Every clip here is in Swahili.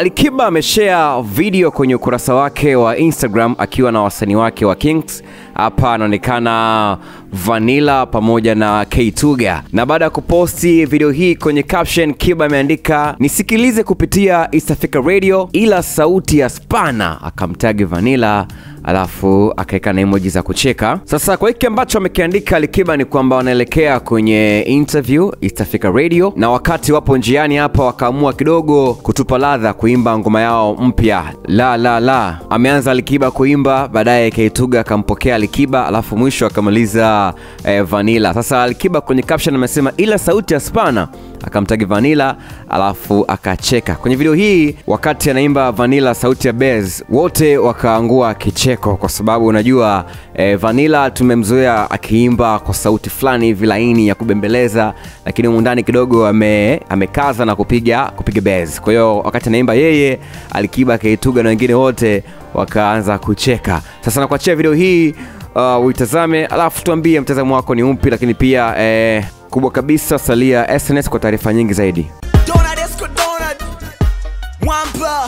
Alikiba ameshare video kwenye ukurasa wake wa Instagram akiwa na wasanii wake wa Kings. Hapa anaonekana Vanilla pamoja na K-Tuga, na baada ya kuposti video hii kwenye caption, Kiba ameandika nisikilize kupitia East Africa Radio, ila sauti ya spana, akamtagi Vanilla alafu akaweka na emoji za kucheka. Sasa kwa hiki ambacho amekiandika Alikiba ni kwamba wanaelekea kwenye interview East Africa Radio, na wakati wapo njiani hapa wakaamua kidogo kutupa ladha kuimba ngoma yao mpya la la la. Ameanza Alikiba kuimba, baadaye K-Tuga akampokea Alikiba, alafu mwisho akamaliza eh, Vanilla. Sasa Alikiba kwenye caption amesema ila sauti ya spana akamtagi Vanilla alafu akacheka. Kwenye video hii wakati anaimba Vanilla sauti ya Bez, wote wakaangua kicheko, kwa sababu unajua eh, Vanilla tumemzoea akiimba kwa sauti fulani hivi laini ya kubembeleza, lakini humu ndani kidogo ame, amekaza na kupiga kupiga Bez. Kwa hiyo wakati anaimba yeye, Alikiba, K-Tuga na wengine wote wakaanza kucheka. Sasa nakuachia video hii uh, uitazame, alafu tuambie mtazamo wako ni upi, lakini pia eh, kubwa kabisa salia SNS kwa taarifa nyingi zaidi. Donut, Esco donut.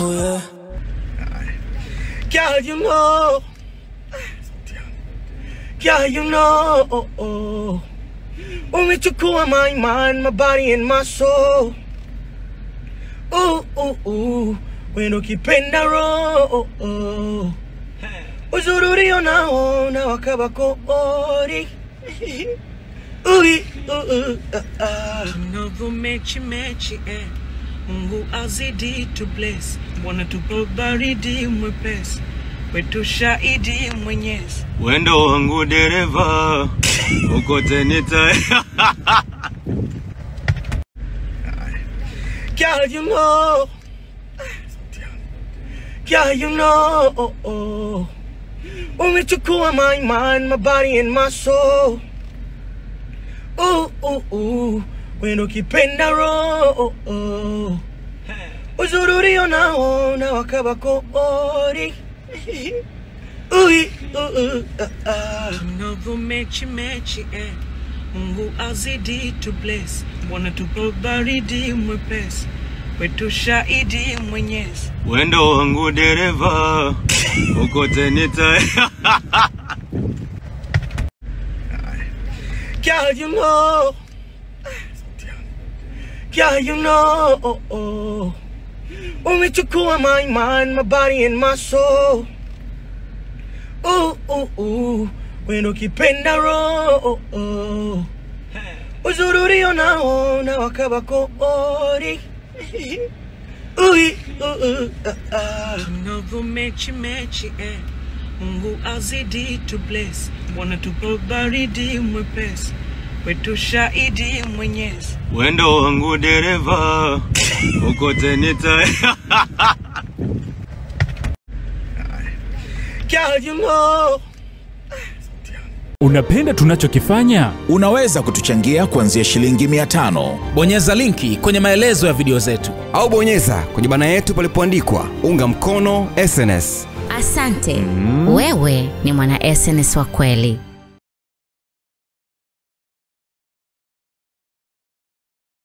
Oh yeah. Girl you know Girl you know oh, oh. Umechukua my mind, my body and my soul Ooh, ooh, ooh. Wendo kipenda roho oh, oh. Uzuri wakabako ori Ui, uh, uh, uh, uh. Tunavyo mechi mechi eh. Mungu azidi tu bless, Bwana tupo baridi mwepesi, wetu shahidi mwenyezi. Wendo wangu dereva ukote nita Girl, you know. Girl, you know. Oh, oh. Umechukua my mind, my body and my soul. Ooh, ooh, ooh. Wendo kipenda roho. Oh, oh. Uzuri ulionaona wakabako ori. Ui, uh, uh, uh, uh. Tunavyo mechi mechi eh. Mungu azidi tu bless, Bwana tupo baridi mwepesi, wetu shahidi mwenyezi. Wendo wangu dereva ukote nita Girl, you know. Girl, you know. Oh, oh. Umechukua my mind, my body and my soul. Ooh, ooh, ooh. Wendo kipenda roho. Oh, oh. Uzuri ulionaona wakabako ori. Ui, uh, uh, uh, uh. Tunavyo mechi mechi eh. Mungu azidi tu bless, Bwana tupo baridi mwepesi, wetu shahidi mwenyezi. Wendo wangu dereva ukote nita. Unapenda tunachokifanya? Unaweza kutuchangia kuanzia shilingi 500. bonyeza linki kwenye maelezo ya video zetu Au bonyeza kwenye bana yetu palipoandikwa unga mkono SNS. Asante. mm. Wewe ni mwana SNS wa kweli.